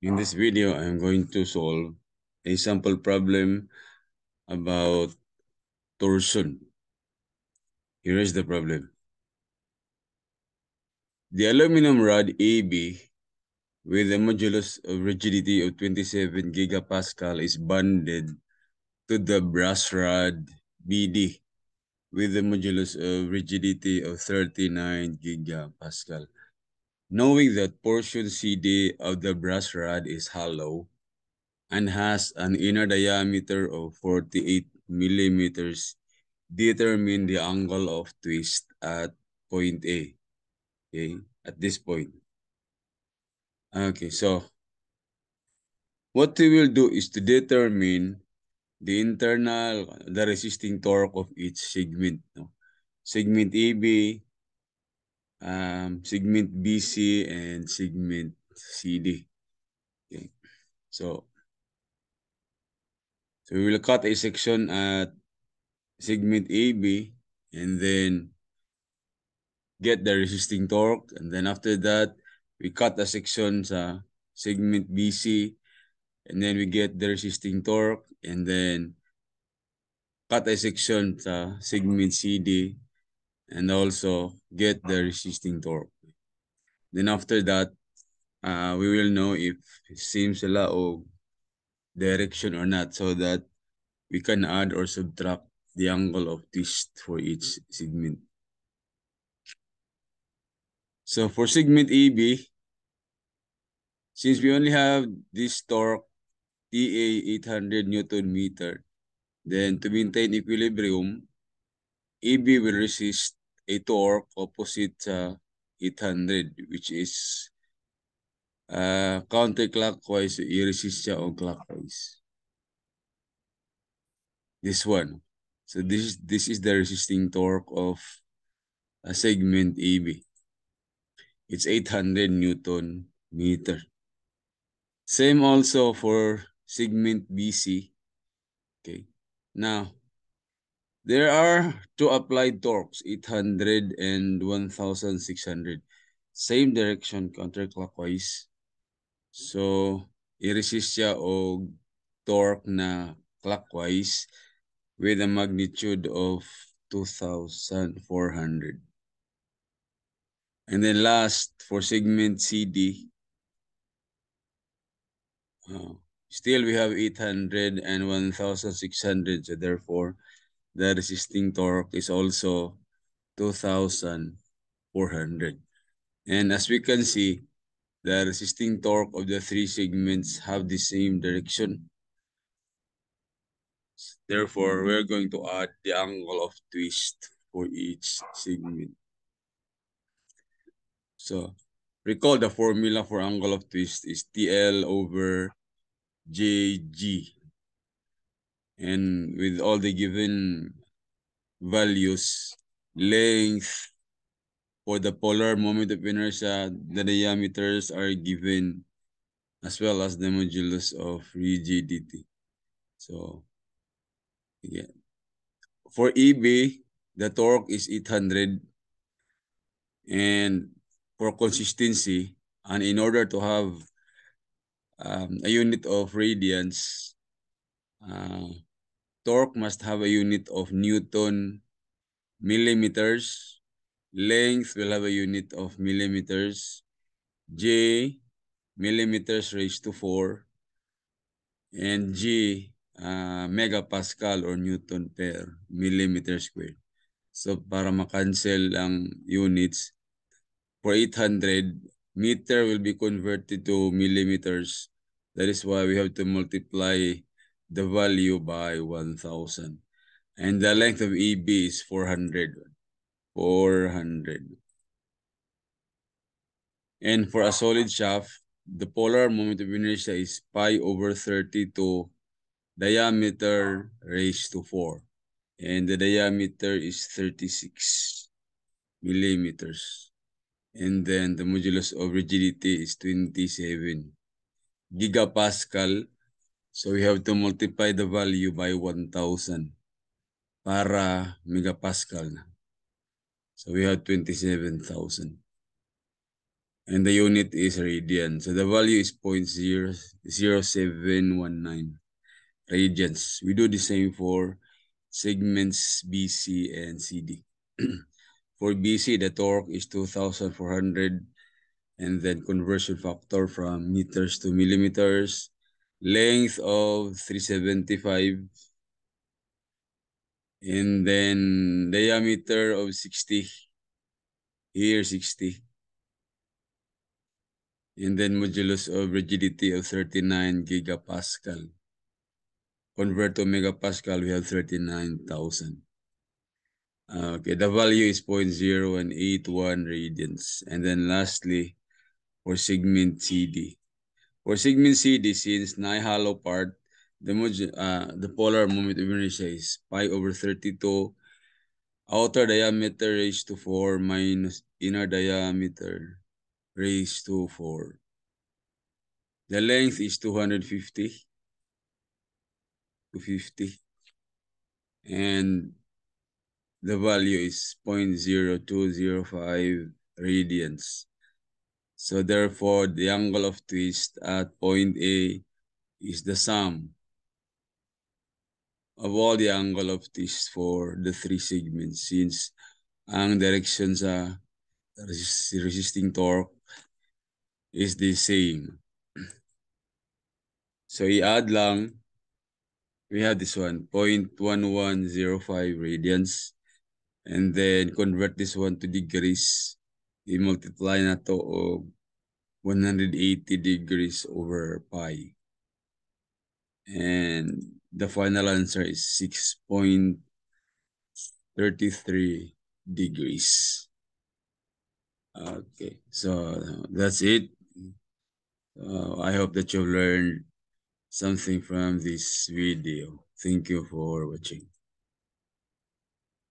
In this video, I'm going to solve a sample problem about torsion. Here is the problem. The aluminum rod AB with a modulus of rigidity of 27 gigapascal is bonded to the brass rod BD with a modulus of rigidity of 39 gigapascal. Knowing that portion CD of the brass rod is hollow and has an inner diameter of 48 millimeters, determine the angle of twist at point A, okay, at this point. Okay, so what we will do is to determine the internal, the resisting torque of each segment. No? Segment AB, um, segment BC, and segment CD. Okay. So, so we will cut a section at segment AB and then get the resisting torque. And then after that, we cut a section sa segment BC and then we get the resisting torque and then cut a section sa segment CD and also get the resisting torque. Then after that, uh, we will know if same sila o direction or not so that we can add or subtract the angle of twist for each segment. So for segment AB, since we only have this torque TA 800 Newton meter, then to maintain equilibrium, AB will resist a torque opposite sa uh, 800 which is uh, counterclockwise, i-resist siya o clockwise. This one. So this is, this is the resisting torque of a segment AB. It's 800 Newton meter. Same also for segment BC. Okay. Now, there are two applied torques, 800 and 1600. Same direction, counterclockwise. So, i-resist siya o torque na clockwise with a magnitude of 2,400. And then last, for segment CD, uh, still we have 800 and 1,600. So therefore, the resisting torque is also 2,400. And as we can see, the resisting torque of the three segments have the same direction. Therefore, we're going to add the angle of twist for each segment. So, recall the formula for angle of twist is TL over JG. And with all the given values, length for the polar moment of inertia, the diameters are given as well as the modulus of rigidity. So Yeah. For EB, the torque is 800. And for consistency, and in order to have um, a unit of radians, uh, torque must have a unit of Newton millimeters. Length will have a unit of millimeters. J, millimeters raised to 4. And G, uh, megapascal or Newton per millimeter square. So para makancel ang units, for 800, meter will be converted to millimeters. That is why we have to multiply the value by 1,000. And the length of EB is 400. 400. And for a solid shaft, the polar moment of inertia is pi over 30 to diameter raised to 4. And the diameter is 36 millimeters. And then the modulus of rigidity is 27 gigapascal. So we have to multiply the value by 1,000 para megapascal na. So we have 27,000. and the unit is radian. So the value is point zero zero seven one nine radians. We do the same for segments BC and CD. for BC, the torque is 2,400 and then conversion factor from meters to millimeters, length of 375, and then diameter of 60, here 60, and then modulus of rigidity of 39 gigapascal. Convert to megapascal, we have 39,000. Ah, okay, the value is 0.0181 radians. And then lastly, for segment CD. For segment CD, since nine hollow part, the, uh, the polar moment of inertia is pi over 32 outer diameter raised to 4 minus inner diameter raised to 4. The length is 250 250 and the value is 0.0205 radians. So therefore, the angle of twist at point A is the sum of all the angle of twist for the three segments since ang direction sa resist resisting torque is the same. So i-add lang, we have this one, 0.1105 radians. And then convert this one to degrees i-multiply na to of 180 degrees over pi. And the final answer is 6.33 degrees. Okay, so that's it. Uh, I hope that you've learned something from this video. Thank you for watching.